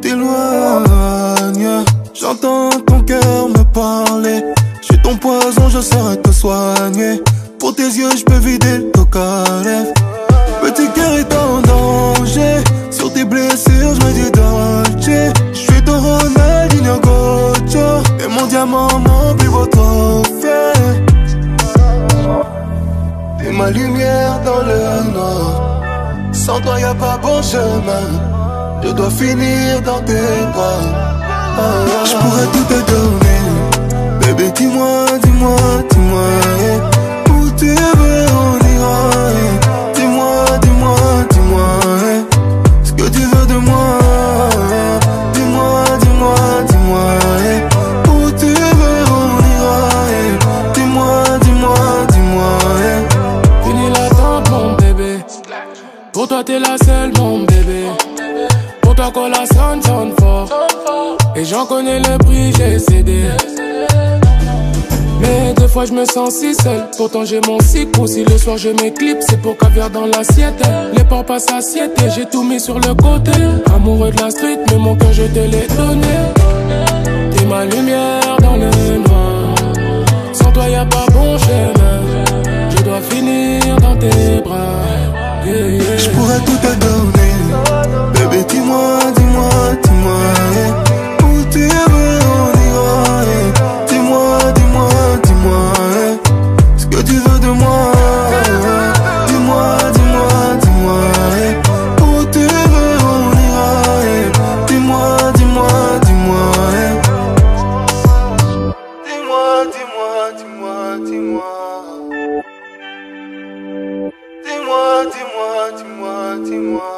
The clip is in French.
t'éloignes. J'entends ton cœur me parler. Je suis ton poison, je saurais te soigner. Pour tes yeux, je peux vider le calife. Petit cœur est en danger. Sur tes blessures, je me dis Dolce. Je suis ton Ronaldinho Gocho. Et mon diamant, mon plus beau trophée. T'es ma lumière dans le noir. Sans toi, y a pas bon chemin. Je dois finir dans tes bras. Je pourrais tout te donner. Bébé, dis-moi, dis-moi, dis-moi. Où tu veux, on ira. Dis-moi, dis-moi, dis-moi. Ce que tu veux de moi. Dis-moi, dis-moi, dis-moi. Où tu veux, on ira. Dis-moi, dis-moi, dis-moi. Fini l'attente, mon bébé. Pour toi, t'es la seule, mon bébé. Toi, quand la sonne, sonne fort. Et j'en connais le prix, j'ai cédé. Mais des fois, je me sens si seul. Pourtant, j'ai mon cycle. Si le soir, je m'éclipse, c'est pour caviar dans l'assiette. Les porcs passent et j'ai tout mis sur le côté. Amoureux de la street, mais mon cœur, je te l'ai donné. T'es ma lumière dans le noir. Sans toi, y a pas bon chemin. Je dois finir dans tes bras. Dis-moi, dis-moi, dis-moi, dis-moi.